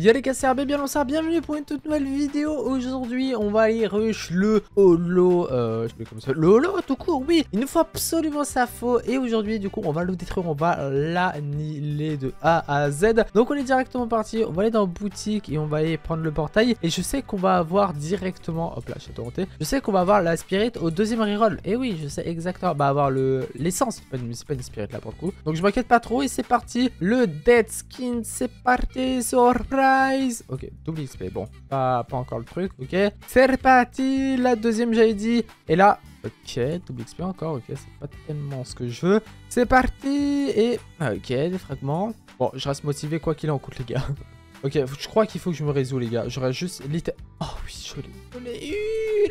Y'a les RB, bien ça, bienvenue pour une toute nouvelle vidéo. Aujourd'hui, on va aller rush le holo, euh, je sais comme ça, le holo tout court, oui. Il nous faut absolument ça faux. Et aujourd'hui, du coup, on va le détruire, on va l'annihiler de A à Z. Donc on est directement parti, on va aller dans boutique et on va aller prendre le portail. Et je sais qu'on va avoir directement, hop là, château hanté. Je sais qu'on va avoir la spirit au deuxième reroll. Et oui, je sais exactement, bah avoir le l'essence, c'est pas, une, spirit là pour le coup. Donc je m'inquiète pas trop et c'est parti. Le dead skin, c'est parti, Ok, double XP, bon, pas, encore le truc, ok. C'est reparti, la deuxième j'avais dit. Et là, ok, double XP encore, ok, c'est pas tellement ce que je veux. C'est parti, et ok, des fragments. Bon, je reste motivé quoi qu'il en coûte les gars. Ok, je crois qu'il faut que je me résous, les gars. J'aurais juste Oh oui, je l'ai.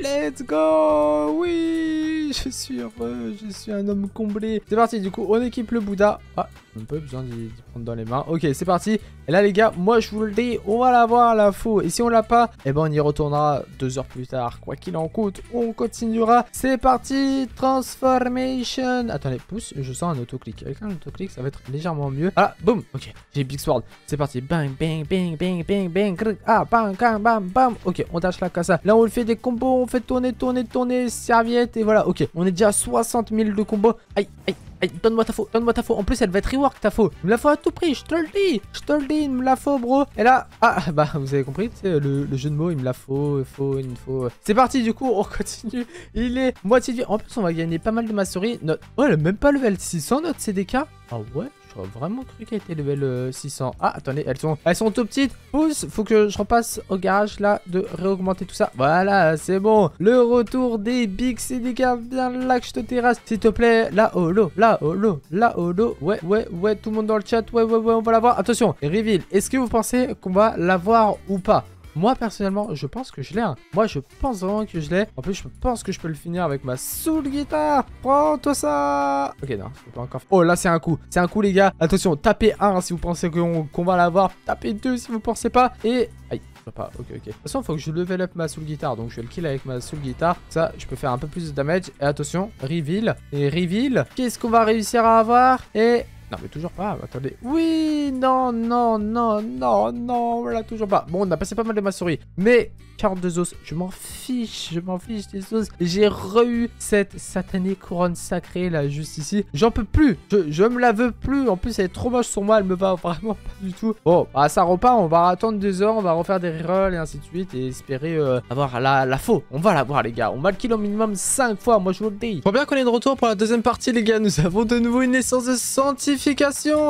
Let's go Oui Je suis heureux. Je suis un homme comblé. C'est parti, du coup, on équipe le Bouddha. Ah, un peu besoin d'y prendre dans les mains. Ok, c'est parti. Et là, les gars, moi, je vous le dis, on va l'avoir, la faux. Et si on l'a pas, eh ben, on y retournera deux heures plus tard. Quoi qu'il en coûte, on continuera. C'est parti Transformation Attendez, pousse, je sens un autoclic. Avec un autoclic, ça va être légèrement mieux. Ah, boum Ok, j'ai Big Sword. C'est parti. Bang, bang, bang bing, bing, bing. Ah, bam, bam, bam, bam. Ok, on tâche la casse. Là, on fait des combos. On fait tourner, tourner, tourner. Serviette. Et voilà. On est déjà à 60 000 de combos. Aïe, aïe. Aïe, donne-moi ta faux, donne-moi ta faux. En plus, elle va être rework ta faux. Il me la faut à tout prix, je te le dis. Je te le dis, il me la faut, bro. Et là, ah, bah, vous avez compris, le, le jeu de mots, il me la faut, il faut, il me faut. C'est parti, du coup, on continue. Il est moitié vie. En plus, on va gagner pas mal de mastery. Notre... Oh, elle a même pas level 600, notre CDK. Ah ouais vraiment cru qu'elle était level 600. Euh, ah, attendez, elles sont, elles sont tout petites. Pousse, faut que je repasse au garage là de réaugmenter tout ça. Voilà, c'est bon. Le retour des Big CDK. Viens là que je te terrasse, s'il te plaît. Là, holo, là, holo, là, holo. Ouais, ouais, ouais, tout le monde dans le chat. Ouais, ouais, ouais, on va l'avoir. Attention, reveal. Est-ce que vous pensez qu'on va l'avoir ou pas? Moi, personnellement, je pense que je l'ai. Hein. Moi, je pense vraiment que je l'ai. En plus, je pense que je peux le finir avec ma soul guitare. Prends-toi ça. Ok, non, je peux pas encore. Oh, là, c'est un coup. C'est un coup, les gars. Attention, tapez 1 si vous pensez qu'on va l'avoir. Tapez 2 si vous pensez pas. Et... Aïe. Pas. Ok, ok. De toute façon, il faut que je level up ma soul guitare. Donc, je vais le kill avec ma soul guitare. Ça, je peux faire un peu plus de damage. Et attention, reveal. Et reveal. Qu'est-ce qu'on va réussir à avoir? Et non, mais toujours pas. Attendez. Oui, non, non, non, non, non. Voilà, toujours pas. Bon, on a passé pas mal de ma souris. Mais 42 os, je m'en fiche. Je m'en fiche des os. J'ai re-eu cette satanée couronne sacrée là, juste ici. J'en peux plus. Je, je me la veux plus. En plus, elle est trop moche sur moi. Elle me va vraiment pas du tout. Bon, bah, ça repart. On va attendre deux heures. On va refaire des rerolls et ainsi de suite. Et espérer euh, avoir la, la faux. On va l'avoir, les gars. On va le kill au minimum 5 fois. Moi, je vous le dis. Faut bien qu'on est de retour pour la deuxième partie, les gars. Nous avons de nouveau une naissance de scientifique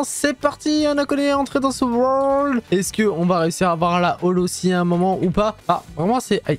c'est parti, on a collé entrer dans ce world. Est-ce qu'on va réussir à avoir la holo aussi à un moment ou pas? Ah, vraiment c'est... Allez,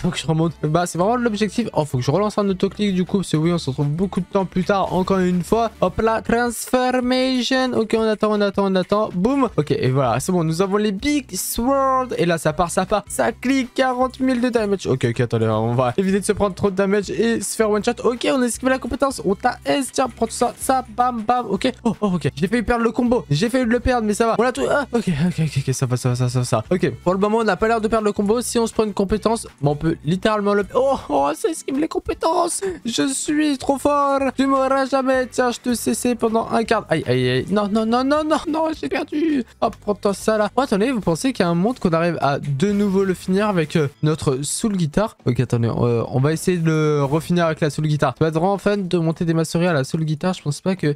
faut que je remonte. Bah, c'est vraiment l'objectif. Oh, faut que je relance un autoclic du coup, parce que oui, on se retrouve beaucoup de temps plus tard, encore une fois. Hop là, transformation. Ok, on attend, on attend, on attend. Boum. Ok, et voilà, c'est bon, nous avons les big sword. Et là, ça part, ça part. Ça clique 40 000 de damage. Ok, ok, attendez, on va éviter de se prendre trop de damage et se faire one shot. Ok, on a esquivé la compétence. On t'a S, tiens, prends tout ça, ça, bam, ok. Oh, oh, ok. J'ai failli perdre le combo. J'ai failli le perdre, mais ça va. A tout. Ah, ok, ok, ok, ça va, ça va, ça va, ça va. Ok, pour le moment, on n'a pas l'air de perdre le combo. Si on se prend une compétence, on peut littéralement le. Oh, oh, ça esquive les compétences. Je suis trop fort. Tu m'auras jamais. Tiens, je te cessé pendant un quart. Aïe, aïe, aïe. Non, non, non, non, non, non, j'ai perdu. Oh, prends-toi ça là. Oh, attendez, vous pensez qu'il y a un monde qu'on arrive à de nouveau le finir avec euh, notre soul guitare Ok, attendez, euh, on va essayer de le refinir avec la soul guitare. Ça va être vraiment fun de monter des masteries à la soul guitare. Je pense pas que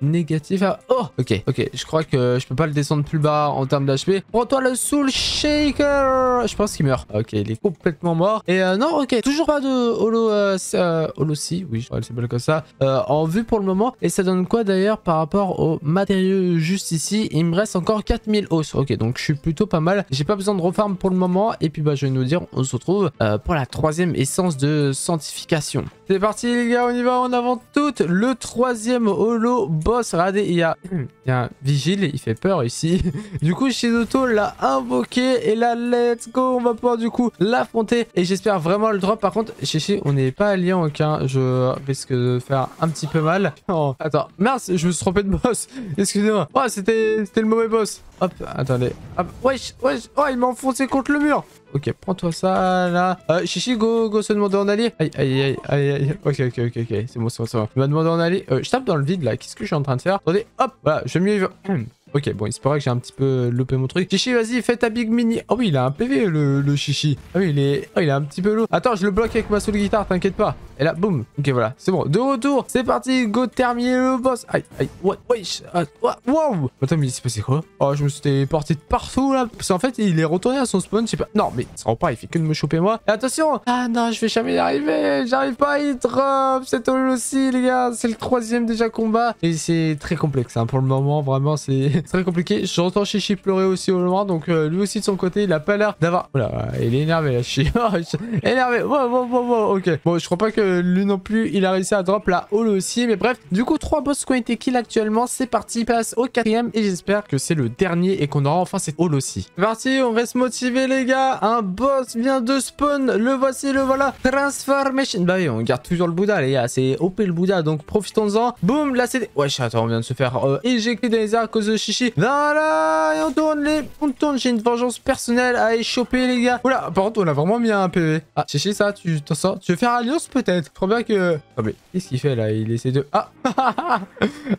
négatif. Oh, ok, ok. Je crois que je peux pas le descendre plus bas en termes d'HP. Prends-toi le Soul Shaker. Je pense qu'il meurt. Ok, il est complètement mort. Et euh, non, ok. Toujours pas de holo... Euh, euh holo si, oui, je c'est bon comme ça. Euh, en vue pour le moment. Et ça donne quoi d'ailleurs par rapport au matériaux juste ici? Il me reste encore 4000 os. Ok, donc je suis plutôt pas mal. J'ai pas besoin de refarm pour le moment. Et puis bah je vais nous dire, on se retrouve pour la troisième essence de sanctification. C'est parti les gars, on y va, on avance toute. Le troisième holo boss. Regardez, il y a, il y a un vigile, il fait peur ici. du coup, Shizuto l'a invoqué. Et là, let's go, on va pouvoir du coup l'affronter. Et j'espère vraiment le drop. Par contre, Chichi, on n'est pas allié en aucun. Je risque de faire un petit peu mal. Oh, attends, mince, je me suis trompé de boss. Excusez-moi. Oh, c'était le mauvais boss. Hop, attendez. Hop, wesh, wesh. Oh, il m'a enfoncé contre le mur. Ok, prends-toi ça, là. Euh, Chichi, go, go se demander en allié. Aïe, aïe, aïe, aïe, aïe. Ok, ok, ok, ok. C'est bon, c'est bon, c'est bon. Il m'a demandé en allié. Euh, je tape dans le vide, là. Qu'est-ce que je suis en train de faire? Attendez, hop. Voilà, je mieux... Ok, bon, il se pourrait que j'ai un petit peu loupé mon truc. Chichi, vas-y, fais ta big mini. Oh oui, il a un PV, le, chichi. Ah oui, il est... Oh, il est un petit peu lourd. Attends, je le bloque avec ma solo guitare, t'inquiète pas. Et là, boum. Ok, voilà, c'est bon. De retour, c'est parti. Go terminer le boss. Aïe, aïe, ouais, ouais. Ah, wow. Attends, mais il s'est passé quoi? Oh, je me suis porté de partout, là. Parce qu'en fait, il est retourné à son spawn, je sais pas. Non, mais ça rend pas, il fait que de me choper moi. Et attention Ah non, je vais jamais y arriver. J'arrive pas y drop. C'est aussi, les gars. C'est le troisième déjà combat. Et c'est très complexe, hein. Pour le moment, vraiment, c'est très compliqué. J'entends Chichi pleurer aussi au loin. Donc, euh, lui aussi, de son côté, il a pas l'air d'avoir... Voilà, il est énervé, là, Chichi. énervé. Wow, wow, wow, wow. Ok. Bon, je crois pas que lui non plus, il a réussi à drop la hall aussi. Mais bref, du coup, trois boss qui ont été kill actuellement. C'est parti, passe au quatrième. Et j'espère que c'est le dernier et qu'on aura enfin cette hall aussi. Parti, on reste motivé, les gars. Un boss vient de spawn. Le voici, le voilà. Transformation. Bah oui, on garde toujours le Bouddha, les gars. C'est OP le Bouddha, donc profitons-en. Boum, là c'est... Wesh, attends, on vient de se faire euh, éjecter les airs à cause de Chichi. Voilà, et on tourne les... On tourne, j'ai une vengeance personnelle à échoper, les gars. Oula, par contre, on a vraiment mis un PV. Ah, Chichi, ça, tu t'en sors Tu veux faire alliance, peut-être? Trop bien que... Oh, mais qu'est-ce qu'il fait, là? Il essaie de... Ah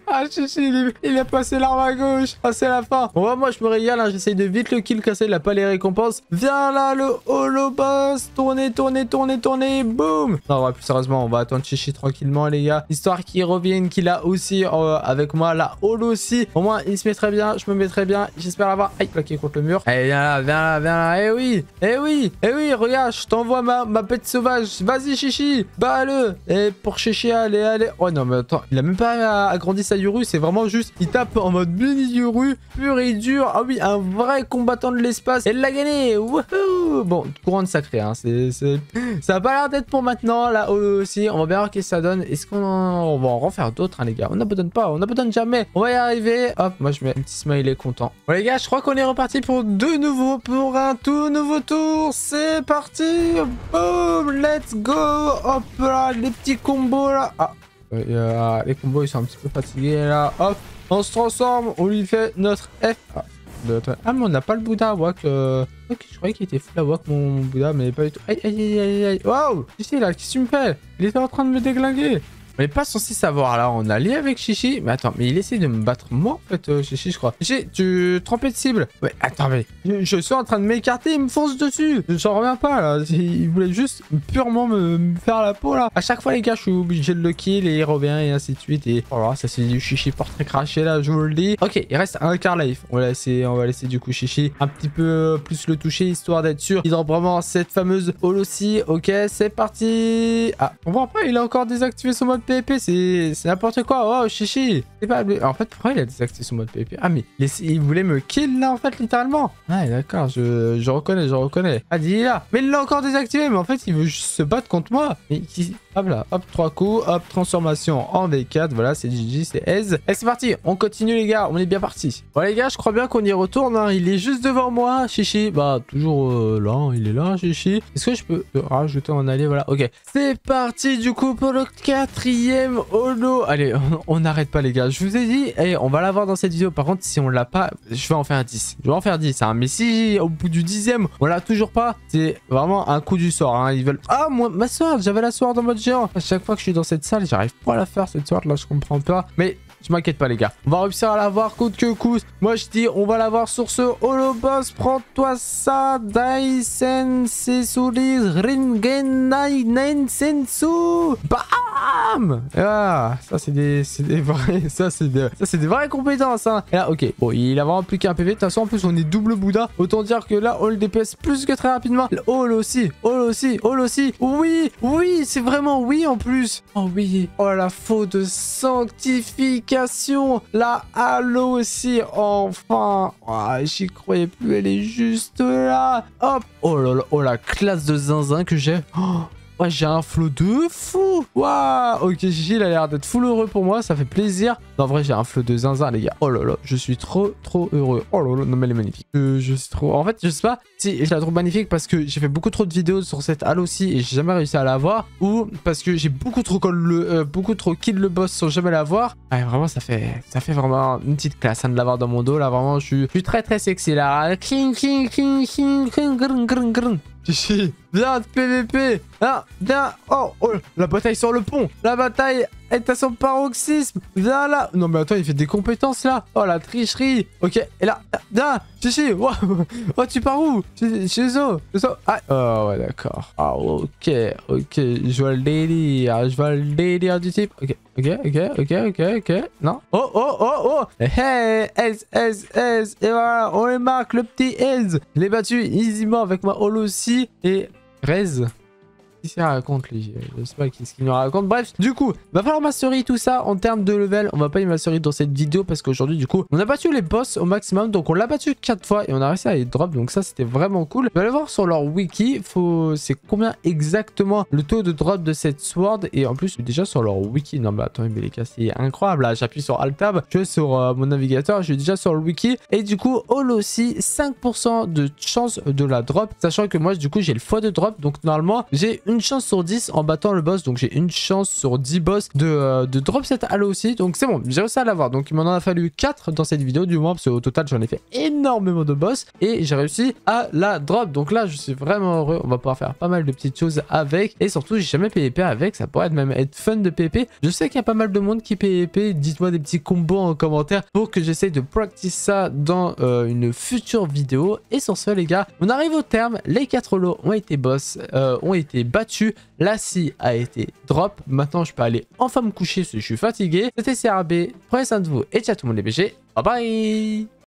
Ah, Chichi, il, a passé l'arme à gauche. Ah, c'est la fin. Bon, moi, je me régale, hein. j'essaye de vite le kill casser, il a pas les récompenses. Viens là, le holo boss. Tournez, tournez, tournez, tournez. Boum. Non, ouais, plus sérieusement, on va attendre Chichi tranquillement, les gars. Histoire qu'il revienne, qu'il a aussi euh, avec moi la holo aussi. Au moins, il se met très bien, je me mets très bien. J'espère l'avoir. Aïe, plaqué contre le mur. Allez, viens là, viens là, viens là. Eh oui, eh oui, eh oui, regarde, je t'envoie ma, ma bête sauvage. Vas-y, Chichi, bats-le. Et pour Chichi, allez, allez. Oh non, mais attends, il a même pas agrandi sa Yuru. C'est vraiment juste, il tape en mode mini Yuru, pur et dur. Ah oui, un vrai combattant de l'espace. Elle l'a gagné. Wouhou. Bon, couronne sacrée, hein. C'est, ça a pas l'air d'être pour maintenant, là aussi. On va bien voir ce que ça donne. Est-ce qu'on on va en refaire d'autres, hein, les gars On n'abandonne pas, on n'abandonne jamais. On va y arriver. Hop, moi je mets un petit smiley content. Bon, les gars, je crois qu'on est reparti pour de nouveau, pour un tout nouveau tour. C'est parti. Boom, let's go. Hop là, les petits combos là. Ah, euh, les combos ils sont un petit peu fatigués là. Hop, on se transforme, on lui fait notre F. Ah. Ah, mais on n'a pas le Bouddha, Wak. Euh... Je croyais qu'il était full à Wak, mon Bouddha, mais pas du tout. Aïe, aïe, aïe, aïe, aïe. Ici, là, qu'est-ce que tu me fais? Il était en train de me déglinguer. On n'est pas censé savoir. Là, on a lié avec Chichi. Mais attends, mais il essaie de me battre moi, en fait, euh, Chichi, je crois. Chichi, tu trompé de cible. Ouais, attends, mais je, suis en train de m'écarter. Il me fonce dessus. Je n'en reviens pas, là. Il voulait juste purement me, faire la peau, là. À chaque fois, les gars, je suis obligé de le kill et il revient et ainsi de suite. Et voilà, ça, c'est du Chichi portrait craché, là, je vous le dis. Ok, il reste un quart life. On va laisser, on va laisser du coup Chichi un petit peu plus le toucher, histoire d'être sûr. Il drop vraiment cette fameuse holocie. Ok, c'est parti. Ah, on voit pas, il a encore désactivé son mode PvP, c'est n'importe quoi. Oh, chichi. Pas... En fait, pourquoi il a désactivé son mode PvP Ah, mais il voulait me kill là, en fait, littéralement. Ah, d'accord, je... je reconnais, je reconnais. Ah, dis là. Mais il l'a encore désactivé, mais en fait, il veut se battre contre moi. Mais Hop là, hop, trois coups, hop, transformation en V4. Voilà, c'est GG, c'est Aise. Et c'est parti, on continue les gars, on est bien parti. Bon les gars, je crois bien qu'on y retourne. Hein. Il est juste devant moi, Chichi. Bah, toujours euh, là, hein. il est là, Chichi. Est-ce que je peux rajouter en aller Voilà, ok. C'est parti du coup pour le quatrième holo. Allez, on n'arrête pas les gars. Je vous ai dit, hey, on va l'avoir dans cette vidéo. Par contre, si on l'a pas, je vais en faire un 10. Je vais en faire 10. Hein. Mais si au bout du dixième, on l'a toujours pas, c'est vraiment un coup du sort. Hein. Ils veulent... Ah, moi, ma soeur, j'avais la soeur dans mode à chaque fois que je suis dans cette salle, j'arrive pas à la faire cette sorte là, je comprends pas. Mais je m'inquiète pas les gars. On va réussir à l'avoir coûte que coûte. Moi je dis on va l'avoir sur ce holo boss. Prends-toi ça. Daisen Sesuriz Ringen Sensu. Bam Ah, ça c'est des, des vrais, ça c'est des, des vraies compétences. Hein. Et là, ok. Bon, il a vraiment plus qu'un PV. De toute façon, en plus on est double Bouddha. Autant dire que là, on le DPS plus que très rapidement. Holo aussi, holo aussi, holo aussi. Oui, oui, c'est vraiment oui en plus. Oh oui. Oh la faute de la Halo aussi, enfin. Oh, J'y croyais plus, elle est juste là. Hop. Oh là, oh la classe de zinzin que j'ai. Oh, Ouais, j'ai un flow de fou. Waouh. Ok, Gigi, il a l'air d'être full heureux pour moi. Ça fait plaisir. en vrai, j'ai un flow de zinzin, les gars. Oh là là, je suis trop, trop heureux. Oh là là, non, mais elle est magnifique. Euh, je suis trop... En fait, je sais pas si je la trouve magnifique parce que j'ai fait beaucoup trop de vidéos sur cette halle aussi et j'ai jamais réussi à la voir. Ou parce que j'ai beaucoup trop le, euh, beaucoup trop kill le boss sans jamais la voir. Ouais, vraiment, ça fait, ça fait vraiment une petite classe hein, de l'avoir dans mon dos. Là, vraiment, je suis, très, très sexy là. Cling, cling, cling, cling, cling, Chichi, viens PVP. Ah, viens. Oh, la bataille sur le pont. La bataille Et t'as son paroxysme. Viens là. Non, mais attends, il fait des compétences là. Oh, la tricherie. Ok, et là, viens. Chichi. Oh, tu pars où? Chez eux. Ah, oh, ouais, d'accord. Ah, ok, ok. Je vois le délire. Je vois le délire du type. Ok, ok, ok, ok, ok, ok. Non? Oh, oh, oh, oh. Hey, S, S, S. Et voilà, on les marque, le petit S. Je l'ai battu easily avec ma holo aussi. Et Rez Qu'il raconte, Je sais pas ce qu'il nous raconte. Bref, du coup, va falloir mastery tout ça en termes de level. On va pas y mastery dans cette vidéo parce qu'aujourd'hui, du coup, on a battu les boss au maximum. Donc, on l'a battu 4 fois et on a réussi à les drop. Donc, ça, c'était vraiment cool. Je vais aller voir sur leur wiki. Faut... C'est combien exactement le taux de drop de cette sword. Et en plus, déjà sur leur wiki. Non, mais attends, mais les gars, c'est incroyable. Là, j'appuie sur Alt-Tab. Je suis sur euh, mon navigateur. Je suis déjà sur le wiki. Et du coup, all aussi, 5% de chance de la drop. Sachant que moi, du coup, j'ai le fois de drop. Donc, normalement, j'ai une chance sur 10 en battant le boss. Donc j'ai une chance sur 10 boss de, euh, de drop cette halo aussi. Donc c'est bon, j'ai réussi à l'avoir. Donc il m'en a fallu 4 dans cette vidéo du moins. Parce qu'au total j'en ai fait énormément de boss. Et j'ai réussi à la drop. Donc là je suis vraiment heureux. On va pouvoir faire pas mal de petites choses avec. Et surtout j'ai jamais PvP avec. Ça pourrait même être fun de PvP. Je sais qu'il y a pas mal de monde qui PvP. Dites-moi des petits combos en commentaire pour que j'essaye de practice ça dans euh, une future vidéo. Et sur ce les gars, on arrive au terme. Les 4 lots ont été boss, euh, ont été battus. La scie a été drop. Maintenant, je peux aller enfin me coucher parce que je suis fatigué. C'était CRB. Prenez soin de vous et ciao tout le monde les BG. Bye bye